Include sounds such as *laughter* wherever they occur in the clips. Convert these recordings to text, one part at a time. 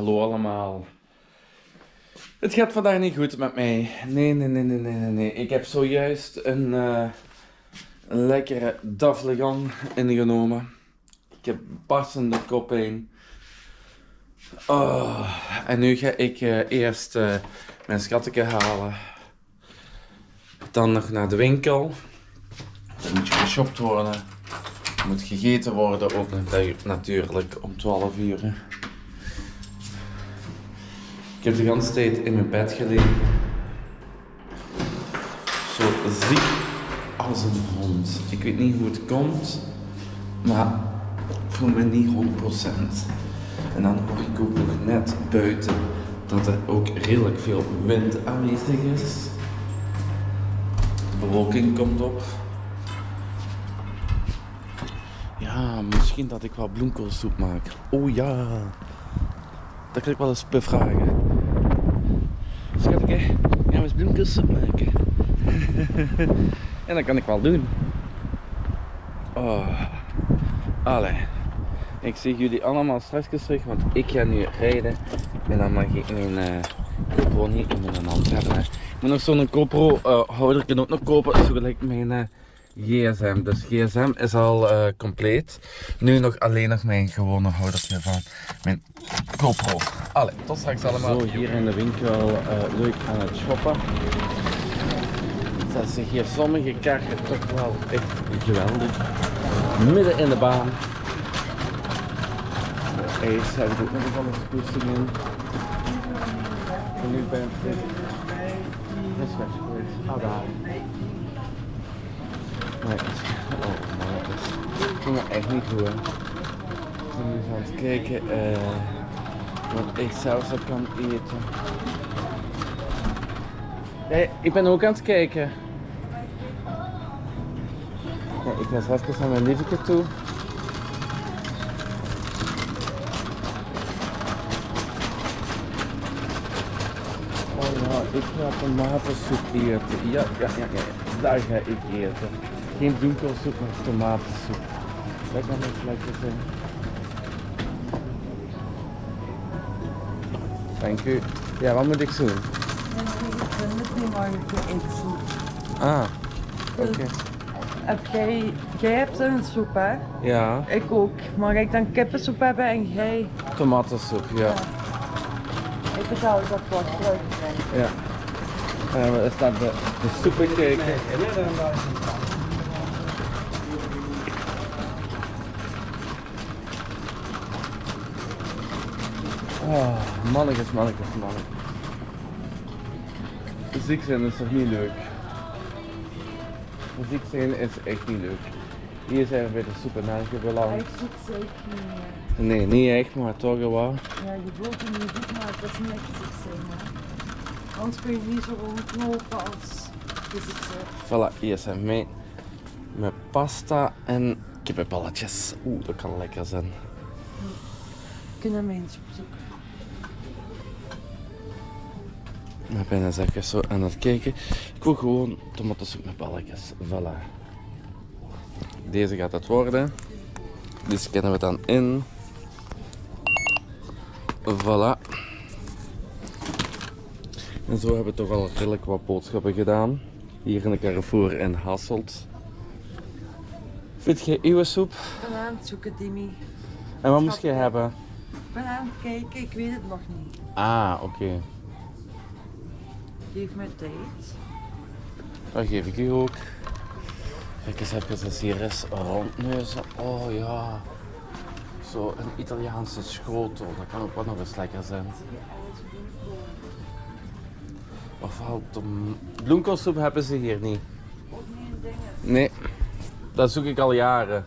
hallo allemaal. Het gaat vandaag niet goed met mij. Nee, nee, nee, nee, nee, nee. Ik heb zojuist een, eh, lekkere Daflegan ingenomen. Ik heb barstende koppijn. Oh, en nu ga ik eh, eerst eh, mijn schatteke halen. Dan nog naar de winkel. Dan moet je geshopt worden. Moet gegeten worden, ook natu- natuurlijk om 12 uur. Ik heb de hele tijd in mijn bed gelegen. Zo ziek als een hond. Ik weet niet hoe het komt, maar ik voel me niet 100%. En dan hoor ik ook nog net buiten dat er ook redelijk veel wind aanwezig is. De bewolking komt op. Ja, misschien dat ik wel bloemkoolsoep maak. Oh ja, dat kan ik wel eens bevragen. Schat ik, gaan we eens bloemkoolsoep maken? en *laughs* dat kan ik wel doen. Oh, allee. Ik zie jullie allemaal straks terug, want ik ga nu rijden. En dan mag ik mijn eh GoPro niet in mijn hand hebben. hè. Ik moet nog zo'n GoPro eh houder ook nog kopen, zo gelijk mijn eh, gsm. Dus gsm is al eh, compleet. Nu nog alleen nog mijn gewone houdertje van mijn GoPro. Allee, tot straks allemaal. Zo, hier in de winkel eh, leuk aan het shoppen. Dat zich hier sommige karren toch wel echt geweldig. Midden in de baan. De ijs heb ik ook nog wel eens koersing in. En nu ben ik dit is. Ah, daar. Nee, oh ik er echt niet hè. Ik ben nu aan het kijken eh, wat ik zelfs kan eten. Hey, ik ben ook aan het kijken. Ik ga even naar mijn liefje toe. Oh ja, ik ga tomatensoep eten. Ja, ja, ja, ja. Daar ga ik eten. Geen bloemkoolsoep, maar tomatensoep. Dat kan echt lekker zijn. Dank u. Ja, wat moet ik doen? Ah, oké. Heb jij, jij hebt een soep hè? Ja, Ik ook. Mag ik dan kippensoep hebben en jij? tomatensoep, ja. Ik betaal dat wat terug. Ja. En er staat de, de soepengeken. Oh, mannetjes, mannetjes, mannetjes. Ziek zijn is toch niet leuk? Ziek zijn is echt niet leuk. Hier zijn we bij de soepenage beland. Ik zoek zeker niet meer. Nee, niet echt, maar toch wel. Ja, je voelt je niet goed, maar dat is niet echt ziek zijn hè. Anders kun je niet zo rondlopen als je ziek bent. Voilà, hier zijn mijn met pasta en kippenballetjes. Oeh, dat kan lekker zijn. Kunnen mensen op ben eens even zo aan het kijken. Ik wil gewoon tomatensoep met balletjes. Voilà. Deze gaat het worden. Die scannen we dan in. Voilà. En zo hebben we toch al redelijk wat boodschappen gedaan. Hier in de Carrefour in Hasselt. Vind jij uw soep? Ik ben aan het zoeken, Dimi. En wat moest je hebben? Ik ben aan het kijken, ik weet het nog niet. Ah, oké. Geef mij tijd. Dat geef ik u ook. Kijk eens even als hier is rondneuzen. Oh ja. Zo een Italiaanse schotel. Dat kan ook wel nog eens lekker zijn. Of wel tom... bloemkoolsoep hebben ze hier niet. Nee. Dat zoek ik al jaren.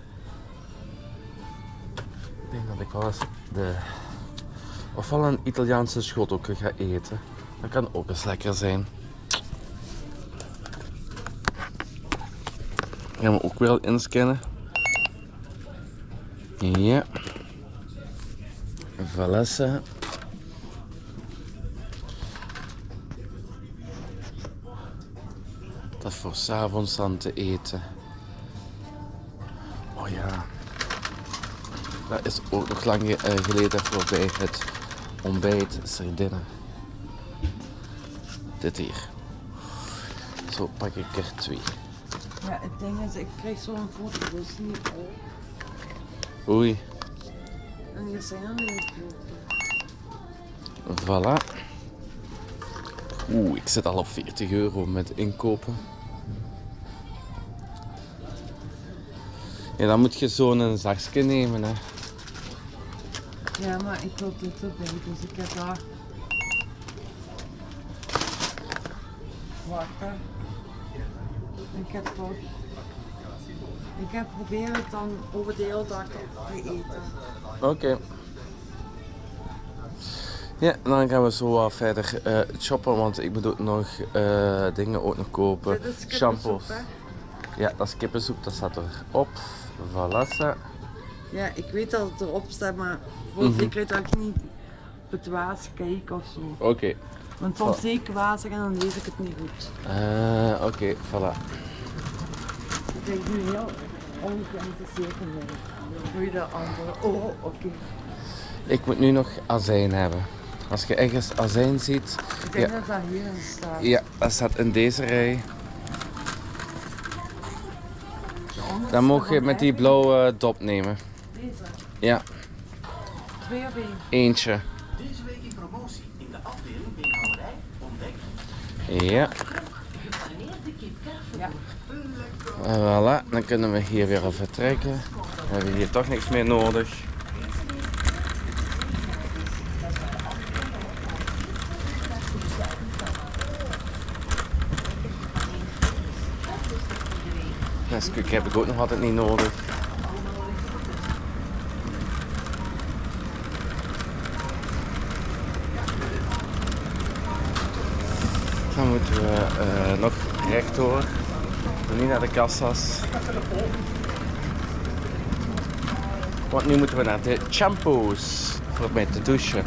Ik denk dat ik wel eens de... Ofwel een Italiaanse schotel ga eten. Dat kan ook eens lekker zijn. Gaan we ook weer al inscannen. Ja. Valessa. Dat voor s'avonds dan te eten. Oh ja. Dat is ook nog lang eh, geleden voorbij het ontbijt, sardinnen. Dit hier. Zo pak ik er twee. Ja, het ding is, ik kreeg zo'n foto, dus niet op. Oei, En hier zijn er niet foto's. voilà. Oeh, ik zit al op 40 euro met inkopen. Ja, dan moet je zo'n zakje nemen, hè. Ja, maar ik wil dit erbij, dus ik heb daar. Ik heb. Ik heb proberen het dan over de hele dag te eten. Oké. Ja, dan gaan we zo wat verder eh, shoppen, want ik moet ook nog eh, dingen ook nog kopen. Shampoos. Ja, dat is kippensoep, dat staat erop. Voilà. Ja, ik weet dat het erop staat, maar voor Mhm. zekerheid dat ik niet op het waas kijk of zo. Oké. Want soms Oh. zie ik wazig en dan lees ik het niet goed. Eh, Oké, voilà. Ik denk nu heel ongeïnteresseerd in mij. Hoe je de andere. Oh, oké. Ik moet nu nog azijn hebben. Als je ergens azijn ziet, Ik denk Ja. dat dat hierin staat. ja, dat staat in deze rij. De Dan mag je met die blauwe dop nemen. Deze. Ja, Twee of één. eentje. Deze week in promotie in de afdeling Beenhouwerij ontdek Ja. Ja. Voilà, dan kunnen we hier weer al vertrekken. We hebben hier toch niks meer nodig. Nesquik heb ik ook nog altijd niet nodig. Moeten we eh, nog rechtdoor. Niet naar de kassa's. Want nu moeten we naar de shampoos voor mij te douchen.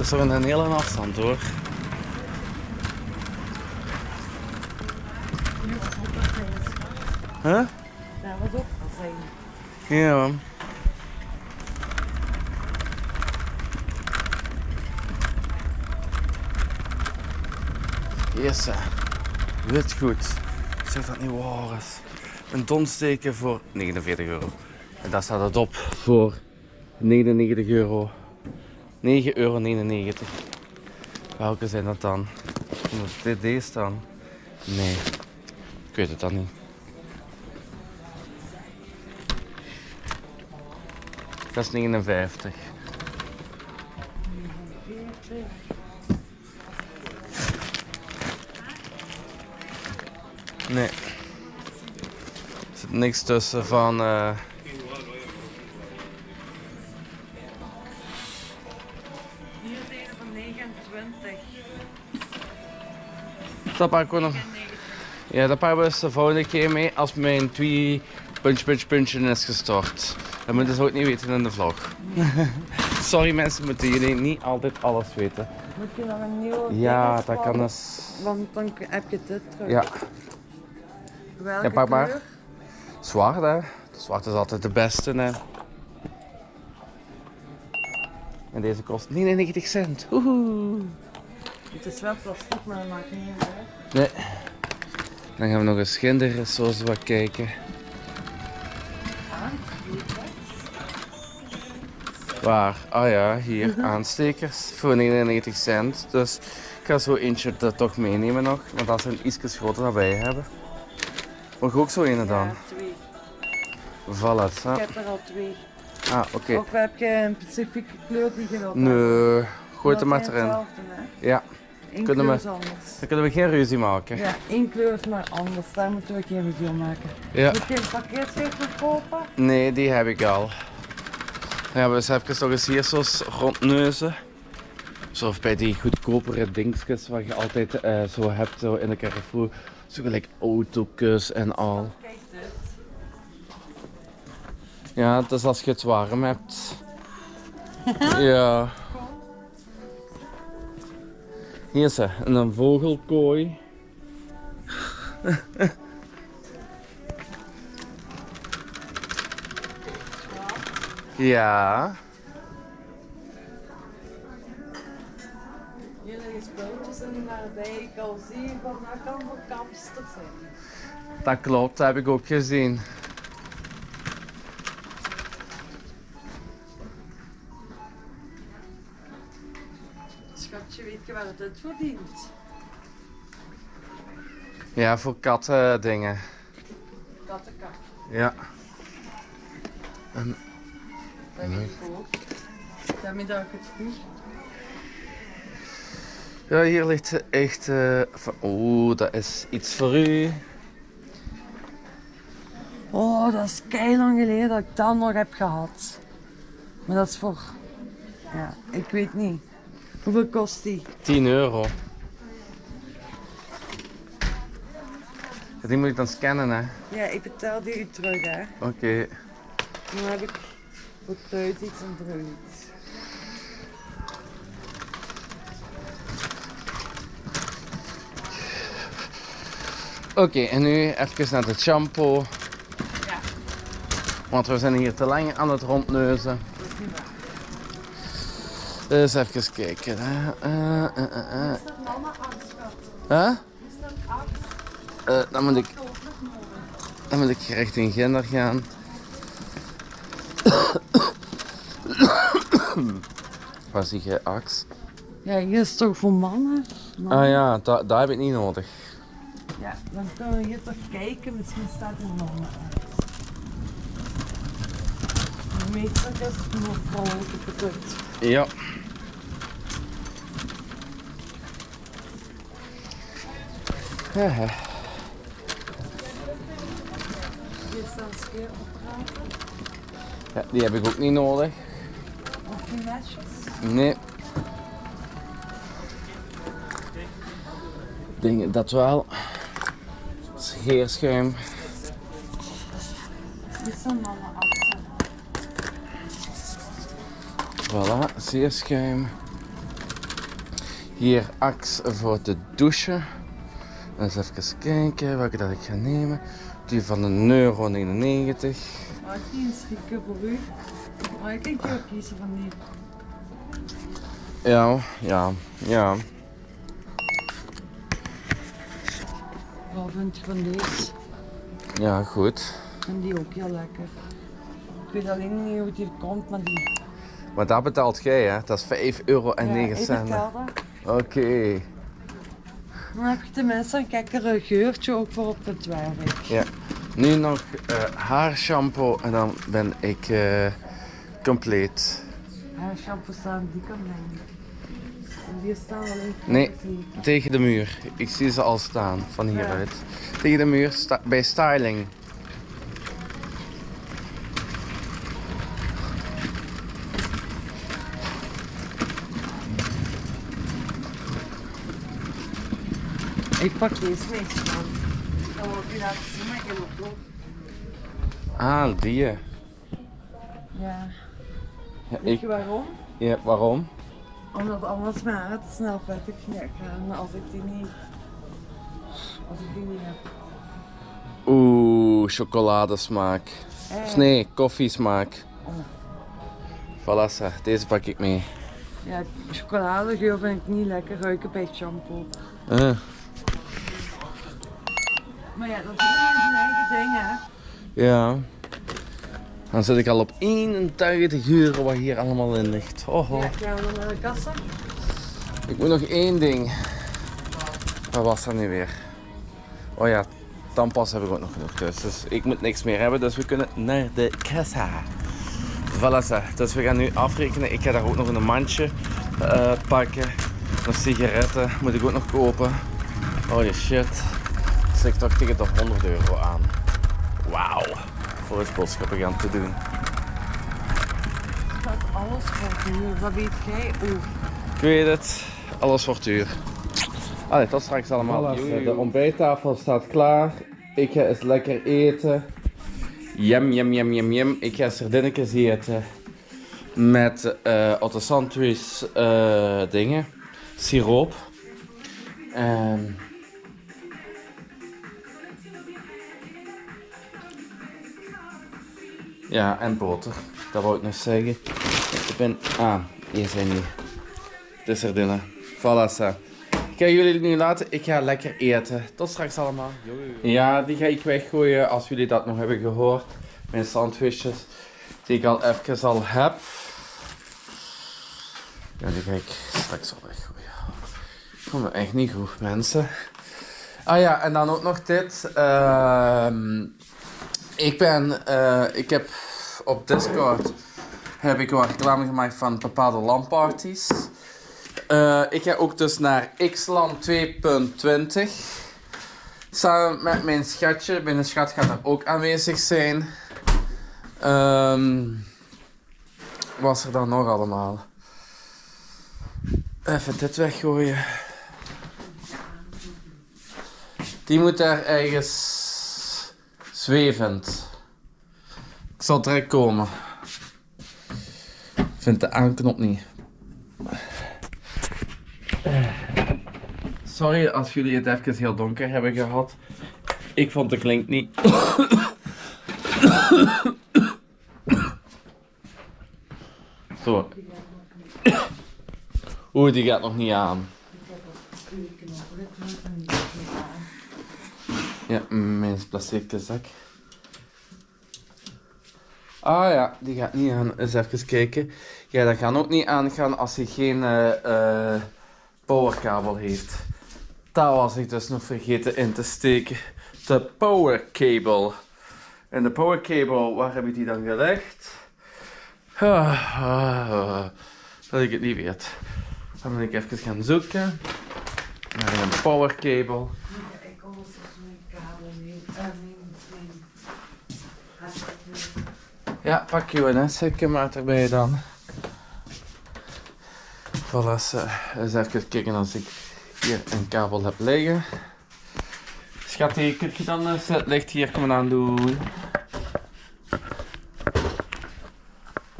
Is toch een hele afstand hoor. Huh? Daar was ook azijn. Ja man. Yes, wit goed. Zeg dat niet waar is. Een donsteken voor 49 euro. En daar staat het op voor 99 euro. 9,99 euro. Welke zijn dat dan? Moet dit deze dan? Nee, ik weet het dan niet. Dat is 59. Nee. Er zit niks tussen van. eh Hier is een van 29. dat pak ik. Ja, dat pakken we de volgende keer mee als mijn twee punch punch punchen is gestort. Dat moeten ze ook niet weten in de vlog. *laughs* Sorry mensen, moeten jullie niet altijd alles weten. Moet je nog een nieuwe Ja, dat kan dus. Want dan heb je dit terug. Ja, Welke Ja, pak maar. kleur? zwart hè. Zwart is altijd de beste hè. En deze kost 99 cent. Woehoe. Het is wel plastic, maar dat maakt niet uit. Nee. Dan gaan we nog eens schinderen, zoals wat kijken. Waar? Ah ja, hier aanstekers voor 99 cent. Dus ik ga zo eentje er toch meenemen nog, want dat zijn iets groter dan wij hebben. Mag ook zo een dan? Ja, twee. Voilà. Ik heb er al twee. Ah, oké. Of heb je een specifieke kleur die je wilt? Nee, gooi het er maar erin. Ja, Eén Kunnen kleur we- is anders. dan kunnen we geen ruzie maken. Ja, één kleur is maar anders. Daar moeten we geen review maken. Ja. Moet je een pakkeetzetel kopen? Nee, die heb ik al. Dan gaan we eens even nog eens hier zo rondneuzen. Zo bij die goedkopere dingetjes wat je altijd eh, zo hebt zo in de Carrefour. Zo gelijk auto's en al. Kijk dit. Ja, dus als je het warm hebt. *laughs* Ja. Hier is ze, en een vogelkooi. *laughs* Ja. Liggen spulletjes in waarbij ik al zie van dat kan voor kapster zijn. Dat klopt, dat heb ik ook gezien. Schatje, weet je waar het dit voor dient? Ja, voor katten dingen. Kattenkap. Ja. Dat het goed. Ja, hier ligt echt. van- Oeh, dat is iets voor u. Oh, dat is kei lang geleden dat ik dat nog heb gehad. Maar dat is voor. Ja, ik weet niet. Hoeveel kost die? 10 euro. Die moet ik dan scannen, hè? Ja, ik betaal die u terug, hè. Oké. Dan heb ik thuis iets en. Oké, en nu even naar de shampoo. Ja. Want we zijn hier te lang aan het rondneuzen. Dat is niet waar. Dus even kijken. hè. Eh, eh, eh, eh. Is dat mama schat? Huh? Is dat acht? Dan, moet ik, dan moet ik richting Ginder gaan. Waar zie je Ax? Ja, hier is toch voor mannen? Mannen. Ah ja, da- daar heb ik niet nodig. Ja, dan kunnen we hier toch kijken. Misschien staat er mannen uit. Meestal is het voor vrouwelijke product. Ja. Ja, ja, die heb ik ook niet nodig. Nee. Dingen, dat wel. Scheerschuim. Voilà, scheerschuim. Hier ax voor te douchen. Eens even kijken welke dat ik ga nemen. Die van de euro 99. Mag ik die inschikken voor u? Maar ik denk je ook kiezen van die. Ja, ja, ja. Wat vind je van deze? Ja, goed. En die ook heel lekker. Ik weet alleen niet hoe die komt, maar die. Maar dat betaalt jij, hè? Dat is 5 euro en Ja, 9 ik cent. Oké. Dan heb je tenminste een lekkere geurtje ook voor op het werk. Ja. Nu nog eh haarshampoo en dan ben ik eh, compleet. Haar shampoo staan die kan zijn. En die staan alleen Nee. Tegen de muur. Ik zie ze al staan van hieruit. Tegen de muur sta- bij styling. Ik pak deze mee. Dan wil ik je laten zien, maar ik heb ook nog. Ah, die. Ja. Weet ik, je waarom? ja, waarom? Omdat anders mijn haar te snel vettig gaan als ik die niet. Als ik die niet heb. Oeh, chocoladesmaak. Eh, Of nee, koffiesmaak. Oh. Deze pak ik mee. Ja, chocoladegeur vind ik niet lekker ruiken bij shampoo. Ah, Maar ja, dat is iedereen zijn eigen ding, hè? ja. Dan zit ik al op 81 euro wat hier allemaal in ligt. Oh, oh. Ja, gaan we naar de kassa? Ik moet nog één ding. Wat was dat nu weer? Oh ja, tandpas heb ik ook nog genoeg thuis. Dus ik moet niks meer hebben, dus we kunnen naar de kassa. Voilà, dus we gaan nu afrekenen. Ik ga daar ook nog een mandje eh, pakken. Nog sigaretten moet ik ook nog kopen. Holy shit. Zit ik toch tegen de 100 euro aan. Wauw. Voor het boodschappen gaan te doen. Gaat alles voor duur. Wat weet jij ook? Ik weet het, alles wordt duur. Allee, tot straks allemaal. de ontbijttafel staat klaar. Ik ga eens lekker eten. Jem, jem, jem, jem, jem. Ik ga sardinnetjes eten. met eh Otto Sandwich eh, dingen, siroop. En ja, en boter. Dat wou ik nog zeggen. Ik ben... Ah, hier zijn die. De sardellen. Voilà. Ik ga jullie nu laten. Ik ga lekker eten. Tot straks allemaal. Ja, die ga ik weggooien als jullie dat nog hebben gehoord. Mijn sandwiches. Die ik al even al heb. Ja, die ga ik straks al weggooien. Ik me echt niet goed, mensen. Ah ja, en dan ook nog dit. Ehm, ik ben, eh, ik heb op Discord heb ik wat reclame gemaakt van bepaalde LAN-parties. Eh, ik ga ook dus naar XLAN 2.20. Samen met mijn schatje. Mijn schat gaat er ook aanwezig zijn. Ehm was er dan nog allemaal? Even dit weggooien. Die moet daar ergens zwevend. Ik zal direct komen. Ik vind de aanknop niet. Sorry als jullie het even heel donker hebben gehad. Ik vond de klink niet. Zo. Oeh, die gaat nog niet aan. Ja, mijn plastic zak. Ah ja, die gaat niet aan. Eens even kijken. Ja, dat gaat ook niet aangaan als hij geen eh, eh, powerkabel heeft. Dat was ik dus nog vergeten in te steken. De powercable. En de powercable, waar heb ik die dan gelegd? Ah, ah, dat ik het niet weet. Dan moet ik even gaan zoeken. Naar een powercable. Ik kom dus mijn kabel niet. Uh, mijn, mijn... Ja, pak je zeker erbij dan. Voilà, eens even kijken als ik hier een kabel heb liggen. Schat, kun je dan eens het licht hier komen aan doen?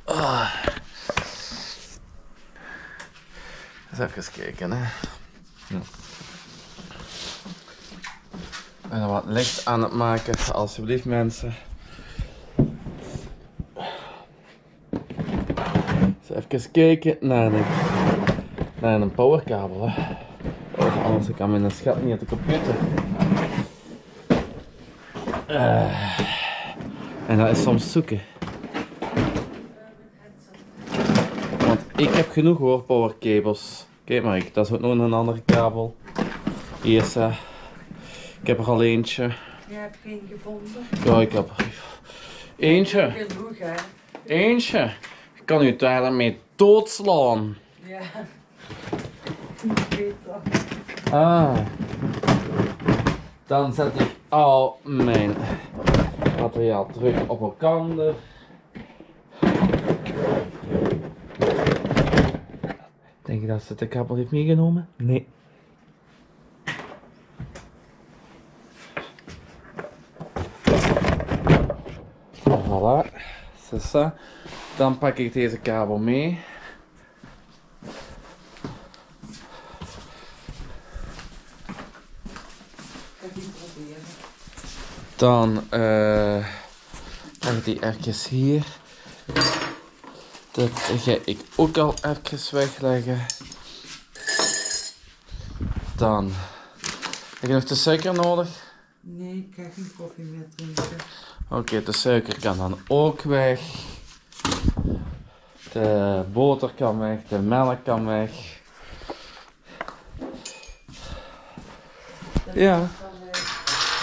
Ah. Eens even kijken, hè. Wat licht aan het maken, alsjeblieft mensen. Eens even kijken naar een, naar een powerkabel. Hè. Of anders kan mijn schat niet op de computer. Eh, en dat is soms zoeken. Want ik heb genoeg hoor, powercables. Kijk maar, ik, dat is ook nog een andere kabel. Hier is eh, Ik heb er al eentje. Je hebt geen gevonden. Ja, ik heb er eentje. Eentje. Ik kan u daarmee doodslaan. Ja. Ik weet dat. Ah. Dan zet ik al mijn materiaal terug op elkaar. Denk je dat ze de kabel heeft meegenomen? Nee. Voilà, c'est ça. Dan pak ik deze kabel mee. Ik. Dan eh leg die ergens hier. Dat ga ik ook al even wegleggen. Dan heb je nog de suiker nodig. Nee, ik ga geen koffie meer drinken. Oké, de suiker kan dan ook weg. De boter kan weg, de melk kan weg. De Ja.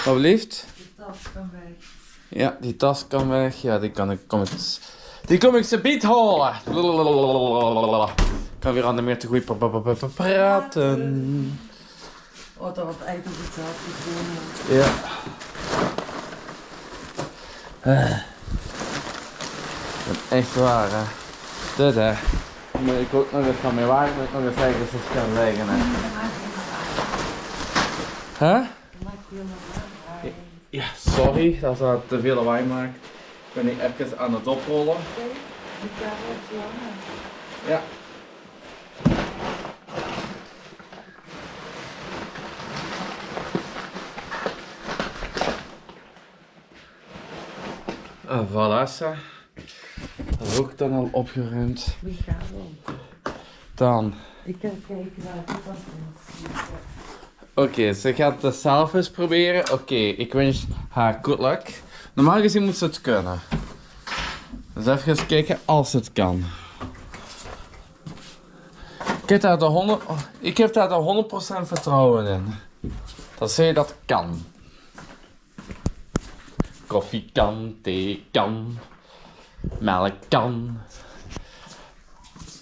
Wat blieft? De tas kan weg. Ja, die tas kan weg. Ja, die kan ik, kom ik, die kom ik ze biet halen. Ik kan weer aan de meer te goed pra- pra- pra- pra- praten. Oh, dat was op hetzelfde. Ja. Eh. Echt waar, hè. Dit, hè. Moet ik ook nog eens van mijn waar, moet ik nog eens zeggen, ze gaan liggen, hè. Ja, sorry dat ze te veel lawaai maakt. Ik ben hier even aan het oprollen. Ja. Uh, voilà, ça. Ook dan al opgeruimd. Die kabel. Dan. Ik kan kijken naar kant. Oké, ze gaat het zelf eens proberen. Oké, ik wens haar good luck. Normaal gezien moet ze het kunnen. Dus even eens kijken als het kan. Ik heb daar de 100, oh, ik heb daar de 100% vertrouwen in. Dat zij dat kan. Koffie kan, thee kan, melk kan,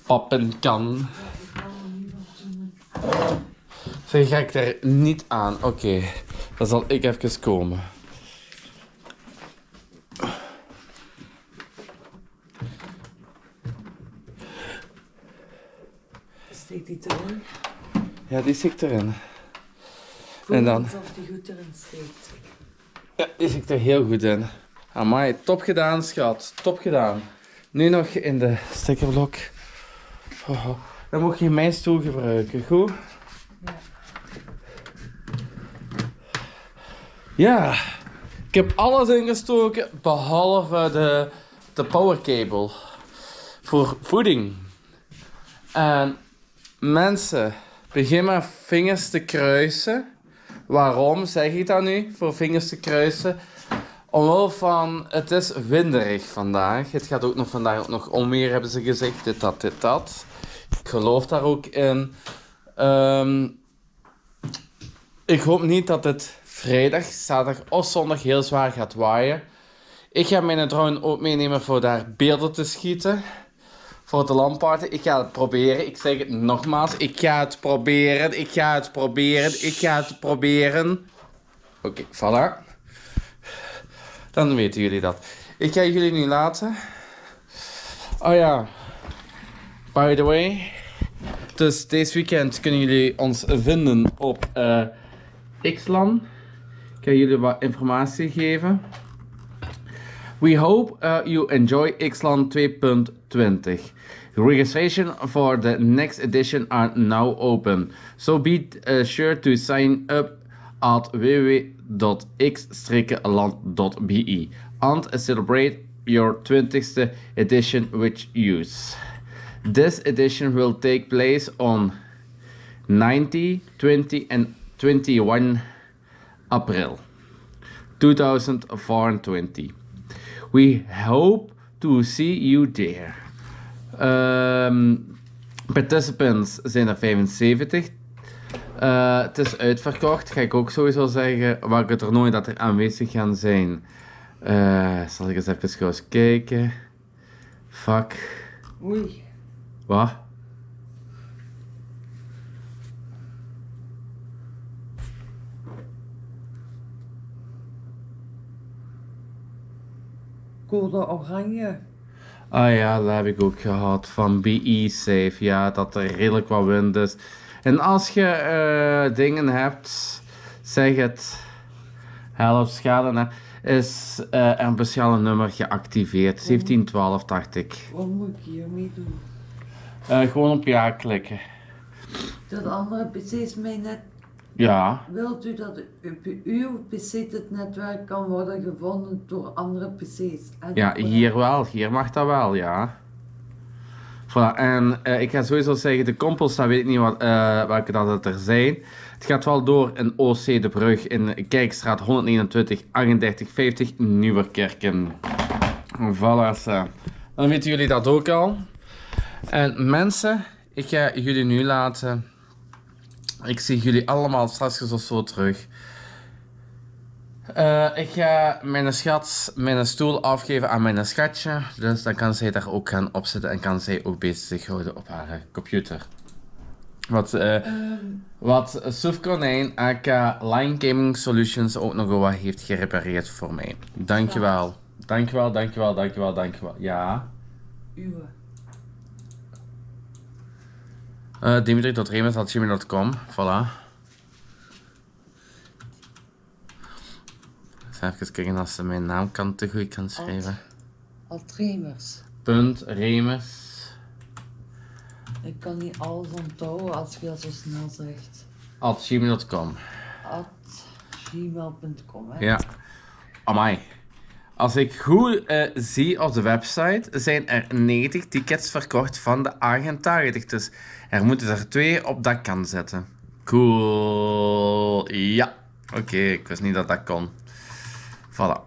pappen kan. Zeg, ga ik er niet aan. Oké, dan zal ik even komen. Steek die terug. Ja, die zit erin. Voel En dan? Alsof die goed erin steekt. Ja, die zit er heel goed in. Amai, top gedaan, schat. Top gedaan. Nu nog in de stickerblok. Oh, dan moet je mijn stoel gebruiken, goed? Ja. Ja, ik heb alles ingestoken behalve de, de power cable voor voeding. En mensen, begin maar vingers te kruisen. Waarom zeg ik dat nu, voor vingers te kruisen? Omwille van, het is winderig vandaag. Het gaat ook nog vandaag ook nog onweer, hebben ze gezegd. Dit, dat, dit, dat. Ik geloof daar ook in. Ehm, ik hoop niet dat het vrijdag, zaterdag of zondag heel zwaar gaat waaien. Ik ga mijn drone ook meenemen voor daar beelden te schieten. Voor de landparty. Ik ga het proberen. Ik zeg het nogmaals. Ik ga het proberen. Ik ga het proberen. Ik ga het proberen. Oké, voilà. Dan weten jullie dat. Ik ga jullie nu laten. Oh ja. By the way. Dus deze weekend kunnen jullie ons vinden op eh Xlan. Ik ga jullie wat informatie geven. We hope uh, you enjoy Xlan 2.20. Registration for the next edition are now open. So be uh, sure to sign up at www.x-land.be and celebrate your 20th edition with use. This edition will take place on 90, 20 and 21 April 2024. We hope to see you there. Ehm, participants zijn er 75. Eh, het is uitverkocht, ga ik ook sowieso zeggen. Waar ik het er nooit dat er aanwezig gaan zijn. Eh, zal ik eens even eens kijken. Fuck. Oei. Wat? Code oranje. Ah ja, dat heb ik ook gehad van BE Safe. Ja, dat er redelijk wat wind is. En als je eh, dingen hebt, zeg het. Help schade, hè, is er een speciale nummer geactiveerd. 1712, dacht ik. Wat moet ik hiermee doen? Eh, gewoon op ja klikken. Dat andere PC's mij net. Ja, Wilt u dat op uw PC het netwerk kan worden gevonden door andere PC's? En ja, hier wel. Hier mag dat wel, ja. Voilà, en eh, ik ga sowieso zeggen, de kompels, dat weet ik niet wat, eh, welke dat het er zijn. Het gaat wel door in OC de Brug in Kijkstraat 129 38 50 Nieuwerkerken. Voilà, zo. dan weten jullie dat ook al. En mensen, ik ga jullie nu laten. Ik zie jullie allemaal straks zo terug. Eh, ik ga mijn schat mijn stoel afgeven aan mijn schatje. Dus dan kan zij daar ook gaan opzetten en kan zij ook bezig houden op haar computer. Wat, Ehm, wat Soef Konijn, AK Line Gaming Solutions, ook nog wat heeft gerepareerd voor mij. Dankjewel. Dankjewel, dankjewel, dankjewel, dankjewel. Ja. uwe. Uh, Dimitri.remens.gmail.com, voilà. Even kijken als ze mijn naam kan te goed kan schrijven. Altremers. Punt Remers. Ik kan niet alles onthouden als je dat zo snel zegt. At gmail.com. At gmail.com. hè. Ja. Amai. Als ik goed eh, zie op de website, zijn er 90 tickets verkocht van de Argentariër. Dus er moeten er twee op dat kan zetten. Cool. Ja. Oké, ik wist niet dat dat kon. Voilà.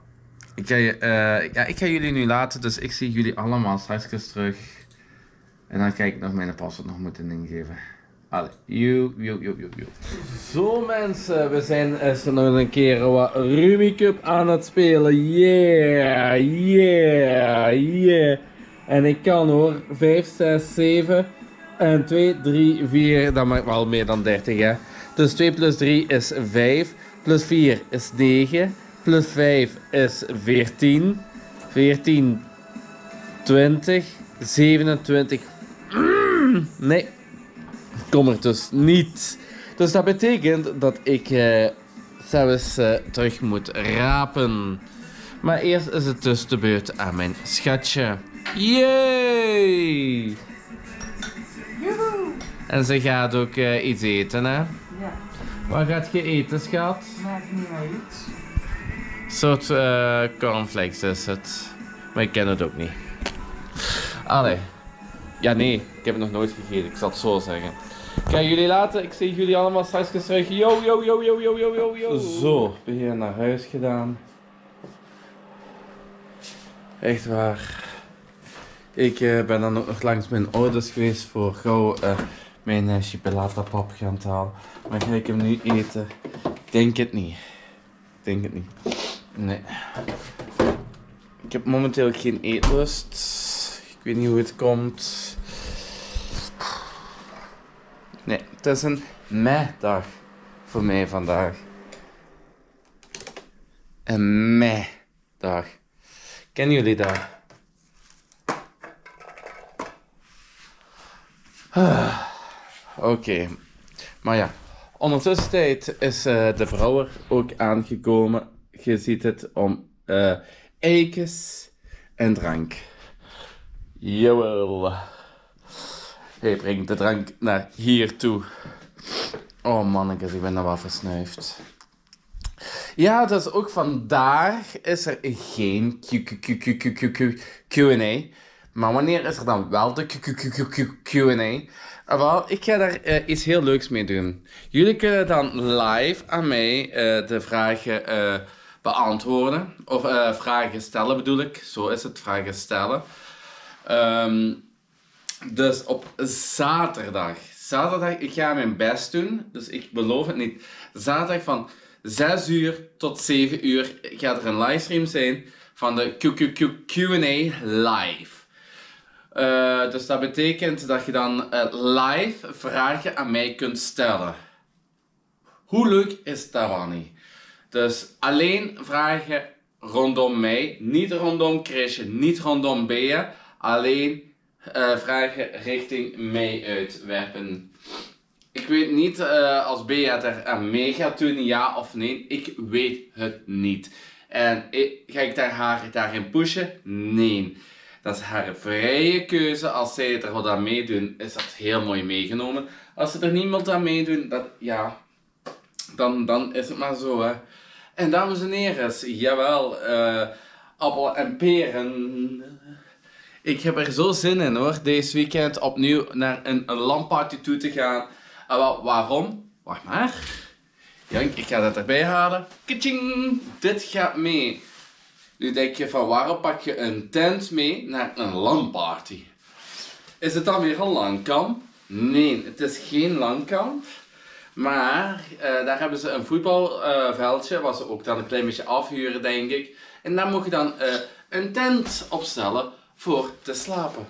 Ik ga, je, eh, ja, ik ga jullie nu laten, dus ik zie jullie allemaal straks terug. En dan ga ik nog mijn paswoord nog moeten ingeven. Allee. Zo mensen, we zijn eens nog een keer wat Ruby Cup aan het spelen. Yeah, yeah, yeah. En ik kan hoor, 5, 6, 7 en 2, 3, 4, dat maakt wel meer dan 30 hè. Dus 2 plus 3 is 5, plus 4 is 9, plus 5 is 14, 14, 20, 27. Mm, nee, kom er dus niet. Dus dat betekent dat ik eh, zelfs eh, terug moet rapen. Maar eerst is het dus de beurt aan mijn schatje. Yay! En ze gaat ook eh, iets eten, hè? Ja, Wat gaat je eten, schat? maakt niet uit. Soort eh cornflakes is het. Maar ik ken het ook niet. Allee. Ja, nee. Ik heb het nog nooit gegeten. Ik zal het zo zeggen. Ga jullie laten. Ik zie jullie allemaal straks terug. Yo, yo, yo, yo, yo, yo, yo, yo. Zo. Weer naar huis gedaan. Echt waar. Ik eh, ben dan ook nog langs mijn ouders geweest voor gauw eh, mijn uh, chipolata-pap gaan halen. Maar ga ik hem nu eten? Denk het niet. Denk het niet. Nee. Ik heb momenteel geen eetlust. Ik weet niet hoe het komt. Nee, het is een meh-dag voor mij vandaag. Een meh-dag. Kennen jullie dat? Ah, Oké. Maar ja, ondertussen is eh, de vrouw er ook aangekomen. Je ziet het om eh eikens en drank. Jawel. Hij brengt de drank naar hier toe. Oh mannetjes, ik ben er wel versnuift. Ja, dus ook vandaag is er geen Q&A. Maar wanneer is er dan wel de Q&A? Ah, Wel, ik ga daar eh, iets heel leuks mee doen. Jullie kunnen dan live aan mij eh, de vragen eh, beantwoorden. Of eh, vragen stellen bedoel ik. Zo is het, vragen stellen. Ehm, dus op zaterdag. Zaterdag, ik ga mijn best doen. Dus ik beloof het niet. Zaterdag van 6 uur tot 7 uur gaat er een livestream zijn van de QQQ Q&A live. Eh, dus dat betekent dat je dan eh, live vragen aan mij kunt stellen. Hoe leuk is dat? Dus alleen vragen rondom mij, niet rondom Chrisje, niet rondom Bea. Alleen eh, vragen richting mij uitwerpen. Ik weet niet eh, als Bea er aan mee gaat doen, ja of nee. Ik weet het niet. En ik, ga ik daar haar daarin pushen? Nee. Dat is haar vrije keuze. Als zij er wat aan meedoen, is dat heel mooi meegenomen. Als ze er niemand aan meedoen, dat, ja, dan, dan is het maar zo. Hè. En dames en heren, jawel, eh, appel en peren. Ik heb er zo zin in hoor, deze weekend opnieuw naar een, landparty toe te gaan. En wel, waarom? Wacht maar. Jank, ik ga dat erbij halen. Kaching! Dit gaat mee. Nu denk je van waarom pak je een tent mee naar een landparty? Is het dan weer een langkamp? Nee, het is geen langkamp. Maar eh, daar hebben ze een voetbalveldje, wat ze ook dan een klein beetje afhuren, denk ik. En daar moet je dan eh, een tent opstellen voor te slapen.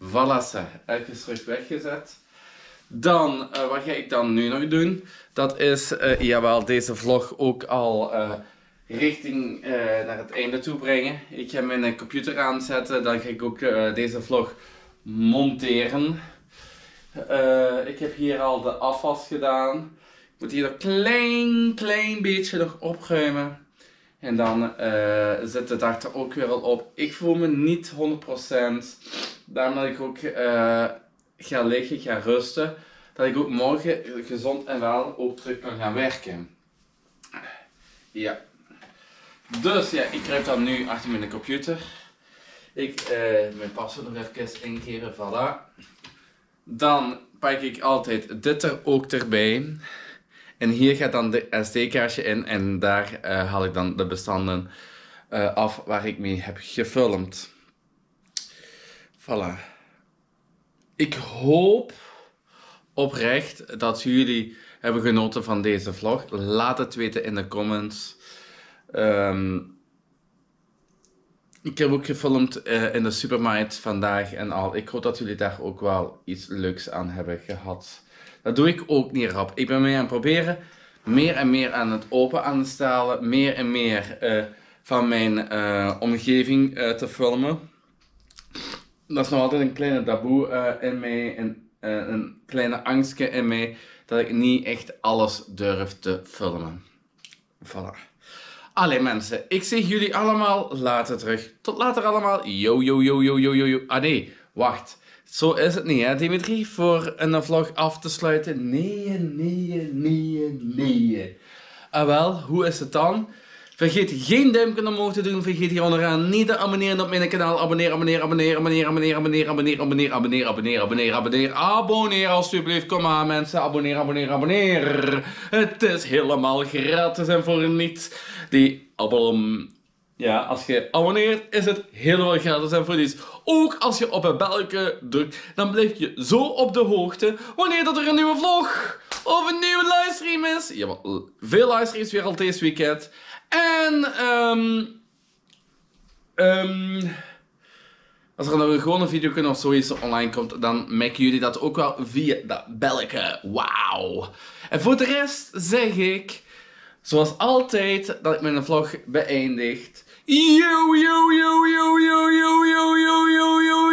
Voilà, ze. Even terug weggezet. Dan, eh, wat ga ik dan nu nog doen? Dat is, jawel, deze vlog ook al richting naar het einde toe brengen. Ik ga mijn computer aanzetten, dan ga ik ook deze vlog monteren. Eh, ik heb hier al de afwas gedaan. Ik moet hier een klein, klein beetje nog opruimen. En dan eh, zit het daar ook weer al op. Ik voel me niet 100%. Daarom dat ik ook eh, ga liggen, ga rusten. Dat ik ook morgen gezond en wel ook terug kan gaan werken. Ja. Dus ja, ik kruip dan nu achter mijn computer. Ik eh, mijn paswoord nog even ingeven, voilà. Dan pak ik altijd dit er ook erbij. En hier gaat dan de SD-kaartje in en daar eh, haal ik dan de bestanden eh, af waar ik mee heb gefilmd. Voilà. Ik hoop oprecht dat jullie hebben genoten van deze vlog. Laat het weten in de comments. Ehm, ik heb ook gefilmd eh, in de supermarkt vandaag en al. Ik hoop dat jullie daar ook wel iets leuks aan hebben gehad. Dat doe ik ook niet rap. Ik ben mee aan het proberen. Meer en meer aan het open aan te stellen. Meer en meer eh, van mijn eh, omgeving te filmen. Dat is nog altijd een kleine taboe in mij. Een, een kleine angstje in mij. Dat ik niet echt alles durf te filmen. Voilà. Allee mensen, ik zeg jullie allemaal later terug. Tot later allemaal. Yo, yo, yo, yo, yo, yo, yo. Ah nee, wacht. Zo is het niet, hè, Dimitri? Voor een vlog af te sluiten. Nee, nee, nee, nee. Ah wel, hoe is het dan? Vergeet geen duimpje omhoog te doen. Vergeet hier onderaan niet te abonneren op mijn kanaal. Abonneer, abonneer, abonneer, abonneer, abonneer, abonneer, abonneer, abonneer, abonneer, abonneer, abonneer, abonneer, abonneer alsjeblieft. Kom aan mensen, abonneer, abonneer, abonneer. Het is helemaal gratis en voor niet die. Ja, als je abonneert is het helemaal gratis en voor niets. Ook als je op een belletje drukt, dan blijf je zo op de hoogte wanneer dat er een nieuwe vlog of een nieuwe livestream is. Hebt veel livestreams weer al deze weekend. En, ehm um, als er nog een gewone video of zoiets online komt, dan merken jullie dat ook wel via dat belletje. Wauw. En voor de rest zeg ik, zoals altijd, dat ik mijn vlog beëindigt. Yo, yo, yo, yo, yo, yo, yo, yo, yo,